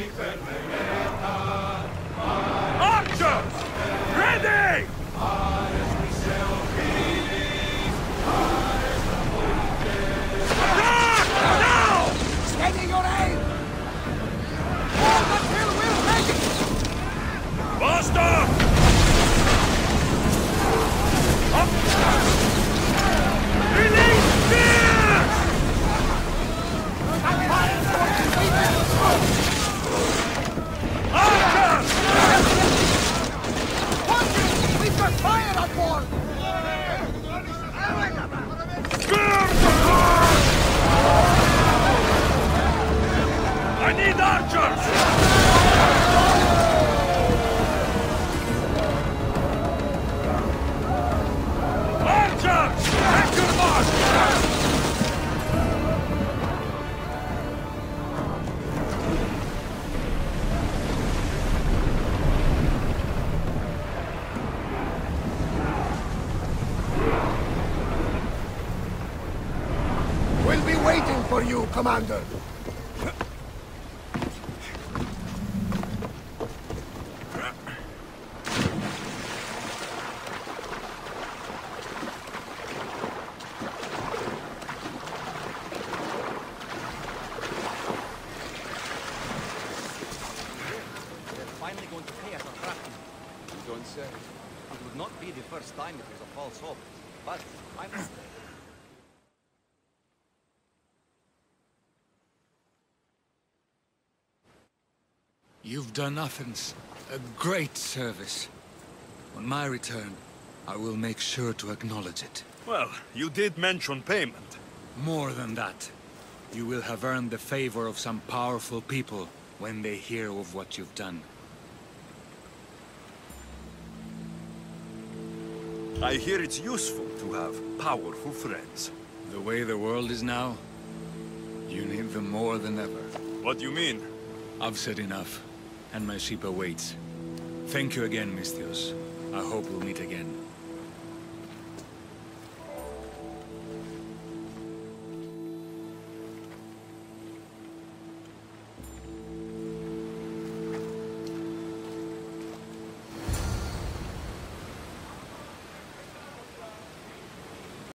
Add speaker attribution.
Speaker 1: Archers!
Speaker 2: Fire on board! We'll be waiting for you, Commander.
Speaker 3: Finally going to pay us our drachma.
Speaker 4: Don't say.
Speaker 3: It would not be the first time it was a false hope, but I'm...
Speaker 5: You've done Athens a great service. On my return, I will make sure to acknowledge it.
Speaker 1: Well, you did mention payment.
Speaker 5: More than that, you will have earned the favor of some powerful people when they hear of what you've done.
Speaker 1: I hear it's useful to have powerful friends.
Speaker 5: The way the world is now, you need them more than ever.
Speaker 1: What do you mean?
Speaker 5: I've said enough, and my ship awaits. Thank you again, Misthios. I hope we'll meet again.